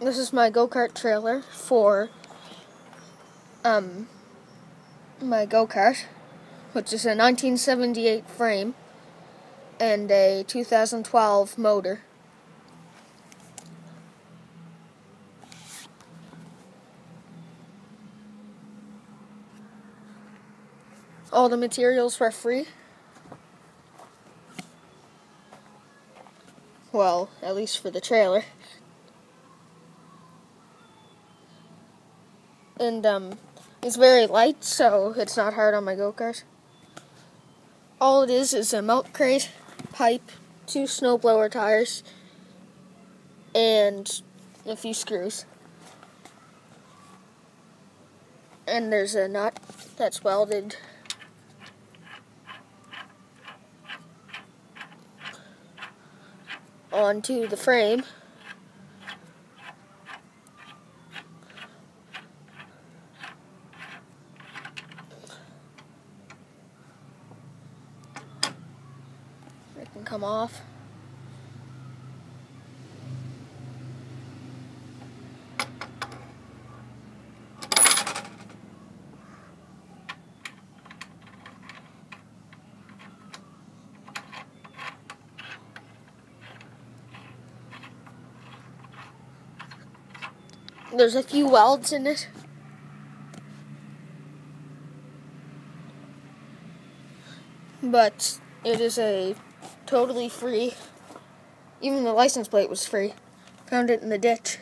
this is my go kart trailer for um my go kart, which is a 1978 frame and a 2012 motor. All the materials were free. Well, at least for the trailer. And um it's very light, so it's not hard on my go-kart. All it is is a milk crate, pipe, two snowblower tires, and a few screws. And there's a nut that's welded onto the frame. Can come off. There's a few welds in it. But it is a totally free. Even the license plate was free. Found it in the ditch.